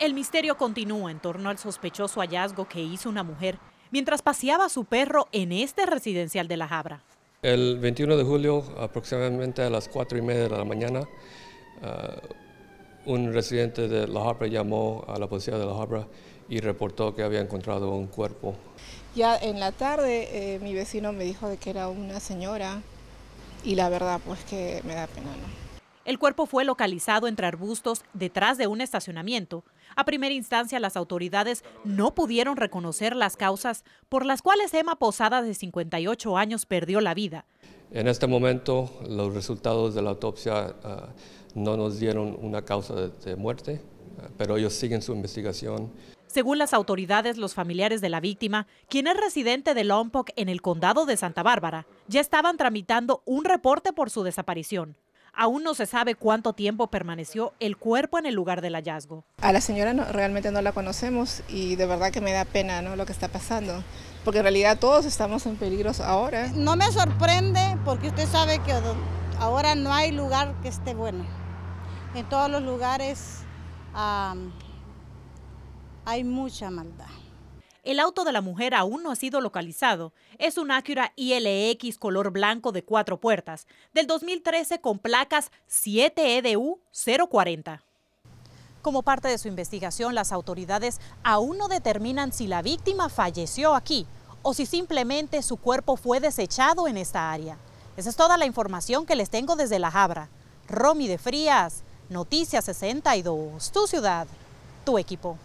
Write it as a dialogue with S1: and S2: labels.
S1: El misterio continúa en torno al sospechoso hallazgo que hizo una mujer mientras paseaba a su perro en este residencial de La Habra.
S2: El 21 de julio, aproximadamente a las 4 y media de la mañana, uh, un residente de La Habra llamó a la policía de La Habra y reportó que había encontrado un cuerpo.
S3: Ya en la tarde eh, mi vecino me dijo de que era una señora y la verdad pues que me da pena, ¿no?
S1: El cuerpo fue localizado entre arbustos detrás de un estacionamiento. A primera instancia, las autoridades no pudieron reconocer las causas por las cuales Emma Posada, de 58 años, perdió la vida.
S2: En este momento, los resultados de la autopsia uh, no nos dieron una causa de, de muerte, uh, pero ellos siguen su investigación.
S1: Según las autoridades, los familiares de la víctima, quien es residente de Lompoc en el condado de Santa Bárbara, ya estaban tramitando un reporte por su desaparición. Aún no se sabe cuánto tiempo permaneció el cuerpo en el lugar del hallazgo.
S3: A la señora no, realmente no la conocemos y de verdad que me da pena ¿no? lo que está pasando, porque en realidad todos estamos en peligro ahora.
S4: No me sorprende porque usted sabe que ahora no hay lugar que esté bueno. En todos los lugares um, hay mucha maldad.
S1: El auto de la mujer aún no ha sido localizado. Es un Acura ILX color blanco de cuatro puertas, del 2013 con placas 7EDU 040. Como parte de su investigación, las autoridades aún no determinan si la víctima falleció aquí o si simplemente su cuerpo fue desechado en esta área. Esa es toda la información que les tengo desde La Habra. Romy de Frías, Noticias 62, tu ciudad, tu equipo.